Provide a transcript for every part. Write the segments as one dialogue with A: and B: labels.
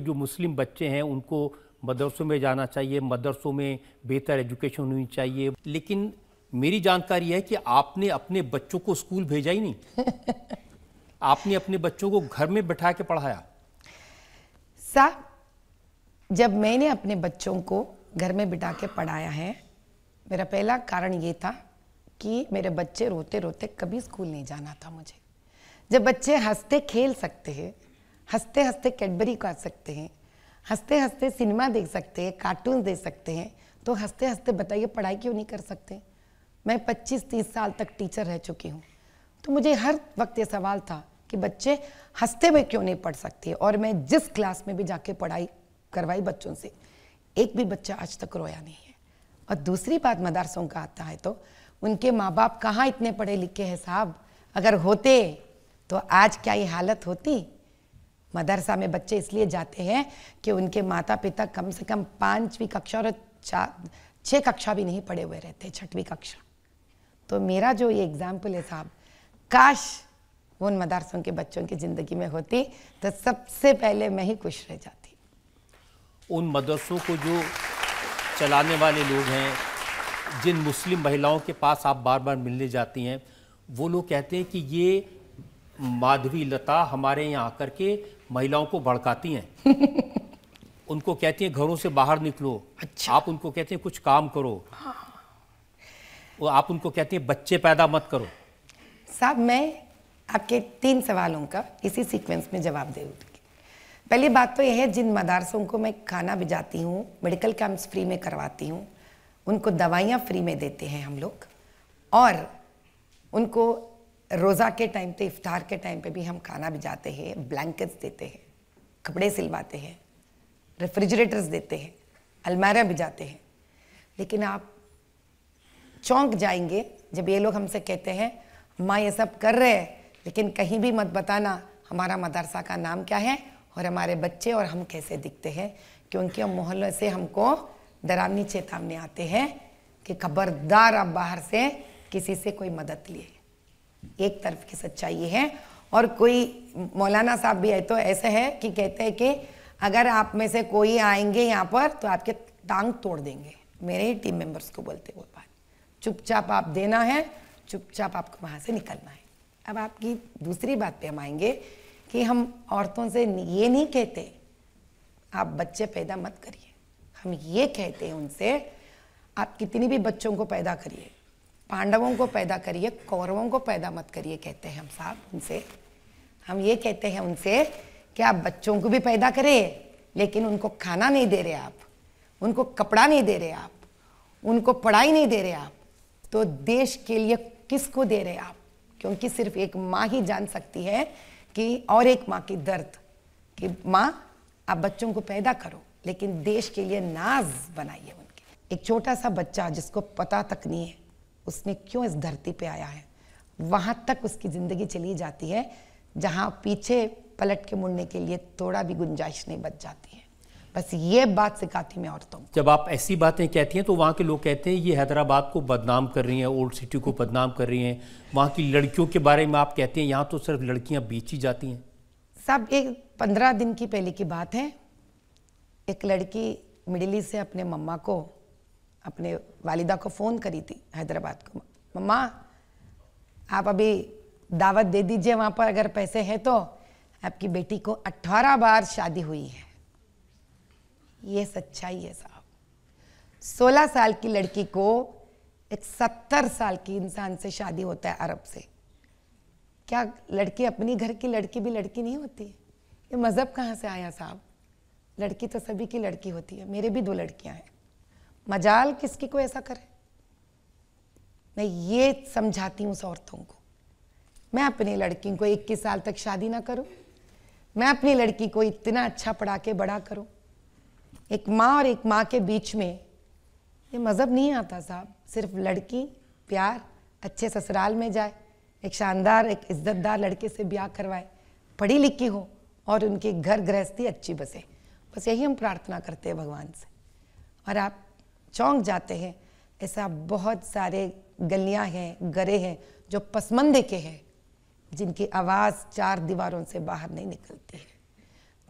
A: जो मुस्लिम बच्चे हैं उनको मदरसों में जाना चाहिए मदरसों में बेहतर एजुकेशन होनी चाहिए। लेकिन मेरी जानकारी है कि आपने अपने बच्चों को स्कूल भेजा ही नहीं। आपने अपने बच्चों को घर में बैठा के पढ़ाया।
B: साहब जब मैंने अपने बच्चों को घर में बिठा के पढ़ाया है मेरा पहला कारण ये था कि मेरे बच्चे रोते रोते कभी स्कूल नहीं जाना था मुझे। जब बच्चे हँसते खेल सकते हैं हँसते हँसते कैडबरी खा सकते हैं, हँसते हँसते सिनेमा देख सकते हैं, कार्टून देख सकते हैं तो हँसते हँसते बताइए पढ़ाई क्यों नहीं कर सकते? मैं 25-30 साल तक टीचर रह चुकी हूँ। तो मुझे हर वक्त ये सवाल था कि बच्चे हँसते हुए क्यों नहीं पढ़ सकते? और मैं जिस क्लास में भी जाके पढ़ाई करवाई बच्चों से, एक भी बच्चा आज तक रोया नहीं है। और दूसरी बात मदारसों का आता है तो उनके माँ बाप कहाँ इतने पढ़े लिखे हैं साहब? अगर होते तो आज क्या ये हालत होती? मदरसा में बच्चे इसलिए जाते हैं कि उनके माता पिता कम से कम पांचवी कक्षा और छः कक्षा भी नहीं पढ़े हुए रहते, छठवीं कक्षा। तो मेरा जो ये एग्ज़ाम्पल है साहब, काश उन मदरसों के बच्चों की ज़िंदगी में होती तो सबसे पहले मैं ही खुश रह जाती।
A: उन मदरसों को जो चलाने वाले लोग हैं, जिन मुस्लिम महिलाओं के पास आप बार बार मिलने जाती हैं, वो लोग कहते हैं कि ये माधवी लता हमारे यहाँ आकर के महिलाओं को भड़काती हैं। उनको कहती हैं घरों से बाहर निकलो। अच्छा। आप उनको कहते हैं कुछ काम करो। हाँ। वो आप उनको कहते हैं बच्चे पैदा मत करो।
B: साहब मैं आपके तीन सवालों का इसी सीक्वेंस में जवाब दे पहली बात तो यह है जिन मदारसों को मैं खाना भिजाती हूँ मेडिकल कैंप्स फ्री में करवाती हूँ उनको दवाइयाँ फ्री में देते हैं हम लोग और उनको रोज़ा के टाइम पे, इफ्तार के टाइम पे भी हम खाना भिजाते हैं ब्लैंकेट्स देते हैं, कपड़े सिलवाते हैं रेफ्रिजरेटर्स देते हैं, अलमारियाँ भिजाते हैं। लेकिन आप चौंक जाएँगे जब ये लोग हमसे कहते हैं, माँ, ये सब कर रहे हैं, लेकिन कहीं भी मत बताना, हमारा मदरसा का नाम क्या है और हमारे बच्चे और हम कैसे दिखते हैं? क्योंकि हम मोहल्ले से हमको डरावनी चेतावनी आते हैं कि खबरदार आप बाहर से किसी से कोई मदद लिए। एक तरफ़ की सच्चाई है। और कोई मौलाना साहब भी है तो ऐसे है कि कहते हैं कि अगर आप में से कोई आएँगे यहाँ पर तो आपके टांग तोड़ देंगे। मेरे ही टीम मेंबर्स को बोलते वो बात। चुपचाप आप देना है, चुपचाप आपको वहाँ से निकलना है। अब आपकी दूसरी बात पे हम आएँगे कि हम औरतों से ये नहीं कहते, आप बच्चे पैदा मत करिए। हम ये कहते हैं उनसे, आप कितनी भी बच्चों को पैदा करिए पांडवों को पैदा करिए, कौरवों को पैदा मत करिए, कहते हैं हम साहब उनसे। हम ये कहते हैं उनसे कि आप बच्चों को भी पैदा करें, लेकिन उनको खाना नहीं दे रहे आप, उनको कपड़ा नहीं दे रहे आप, उनको पढ़ाई नहीं दे रहे आप तो देश के लिए किसको दे रहे आप? क्योंकि सिर्फ़ एक माँ ही जान सकती है कि, और एक माँ की दर्द, कि माँ, आप बच्चों को पैदा करो, लेकिन देश के लिए नाज बनाइए उनके। एक छोटा सा बच्चा जिसको पता तक नहीं है उसने क्यों इस धरती पे आया है? वहाँ तक उसकी ज़िंदगी चली जाती है जहाँ पीछे पलट के मुड़ने के लिए थोड़ा भी गुंजाइश नहीं बच जाती है। बस ये बात सिखाती मैं औरतों को
A: जब आप ऐसी बातें कहती हैं तो वहाँ के लोग कहते हैं ये हैदराबाद को बदनाम कर रही हैं ओल्ड सिटी को बदनाम कर रही हैं। वहाँ की लड़कियों के बारे में आप कहते हैं यहाँ तो सिर्फ़ लड़कियाँ बेची जाती हैं।
B: सब एक पंद्रह दिन की पहले की बात है। एक लड़की मिडिल ईस्ट से अपने मम्मा को अपने वालिदा को फ़ोन करी थी हैदराबाद को। मम्मा, आप अभी दावत दे दीजिए, वहाँ पर अगर पैसे हैं तो। आपकी बेटी को अट्ठारह बार शादी हुई है। ये सच्चाई है साहब। सोलह साल की लड़की को एक सत्तर साल की इंसान से शादी होता है अरब से। क्या लड़की अपनी घर की लड़की भी लड़की नहीं होती? ये मज़हब कहाँ से आया साहब? लड़की तो सभी की लड़की होती है, मेरे भी दो लड़कियाँ हैं। मजाल किसकी को ऐसा करे? मैं ये समझाती हूँ उस औरतों को। मैं अपनी लड़की को इक्कीस साल तक शादी ना करूँ। मैं अपनी लड़की को इतना अच्छा पढ़ा के बड़ा करूँ। एक माँ और एक माँ के बीच में ये मज़हब नहीं आता साहब। सिर्फ़ लड़की, प्यार, अच्छे ससुराल में जाए, एक शानदार, एक इज्जतदार लड़के से ब्याह करवाए, पढ़ी लिखी हो और उनके घर गृहस्थी अच्छी बसे। बस यही हम प्रार्थना करते हैं भगवान से। और आप चौंक जाते हैं। ऐसा बहुत सारे गलियाँ हैं, गरे हैं, जो पसमंदे के हैं, जिनकी आवाज़ चार दीवारों से बाहर नहीं निकलती है।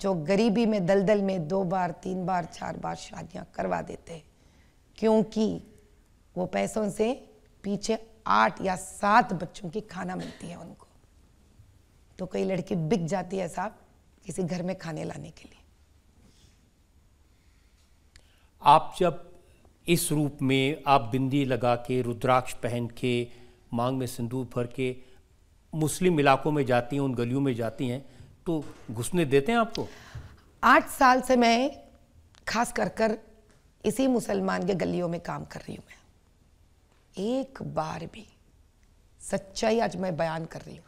B: जो गरीबी में, दलदल में दो बार, तीन बार, चार बार शादियाँ करवा देते हैं, क्योंकि वो पैसों से पीछे आठ या सात बच्चों की खाना मिलती है उनको। तो कई लड़की बिक जाती है साहब किसी घर में खाने लाने के लिए।
A: आप जब इस रूप में आप बिंदी लगा के, रुद्राक्ष पहन के, मांग में सिंदूर भर के मुस्लिम इलाकों में जाती हैं, उन गलियों में जाती हैं तो घुसने देते हैं आपको?
B: आठ साल से मैं खास कर कर इसी मुसलमान के गलियों में काम कर रही हूँ मैं। एक बार भी, सच्चाई आज मैं बयान कर रही हूँ।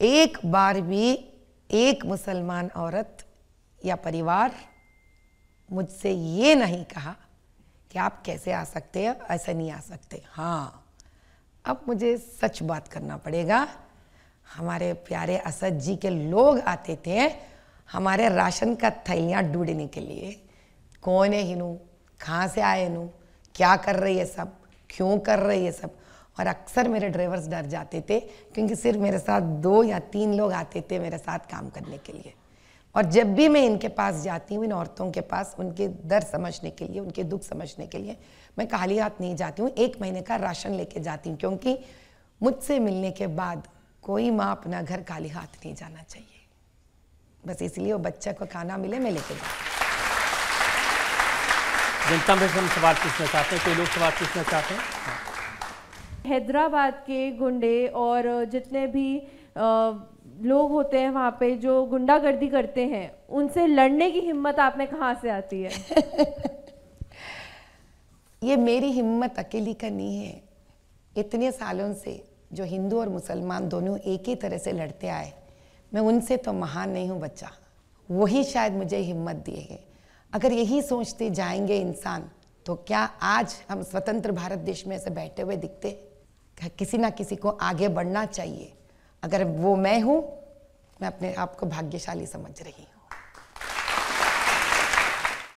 B: एक बार भी एक मुसलमान औरत या परिवार मुझसे ये नहीं कहा कि आप कैसे आ सकते हैं, ऐसे नहीं आ सकते। हाँ अब मुझे सच बात करना पड़ेगा। हमारे प्यारे असद जी के लोग आते थे, हमारे राशन का थैलियाँ ढूँढने के लिए। कौन है हिनू? कहाँ से आए नू क्या कर रही है सब? क्यों कर रही है सब? और अक्सर मेरे ड्राइवर्स डर जाते थे, क्योंकि सिर्फ़ मेरे साथ दो या तीन लोग आते थे मेरे साथ काम करने के लिए। और जब भी मैं इनके पास जाती हूँ इन औरतों के पास उनके दर्द समझने के लिए उनके दुख समझने के लिए मैं खाली हाथ नहीं जाती हूँ। एक महीने का राशन लेके जाती हूँ क्योंकि मुझसे मिलने के बाद कोई माँ अपना घर खाली हाथ नहीं जाना चाहिए। बस इसलिए वो बच्चा को खाना मिले मैं लेके जाती
A: जनता में हम सवाल पूछना चाहते हैं कोई लोग सवाल पूछना चाहते हैं।
C: हैदराबाद के गुंडे और जितने भी आ, लोग होते हैं वहाँ पे जो गुंडागर्दी करते हैं, उनसे लड़ने की हिम्मत आप में कहाँ से आती है?
B: ये मेरी हिम्मत अकेली का नहीं है। इतने सालों से जो हिंदू और मुसलमान दोनों एक ही तरह से लड़ते आए, मैं उनसे तो महान नहीं हूँ बच्चा। वही शायद मुझे हिम्मत दिए हैं। अगर यही सोचते जाएँगे इंसान तो क्या आज हम स्वतंत्र भारत देश में ऐसे बैठे हुए दिखते किसी ना किसी को आगे बढ़ना चाहिए? अगर वो मैं हूँ मैं अपने आप को भाग्यशाली समझ रही हूँ।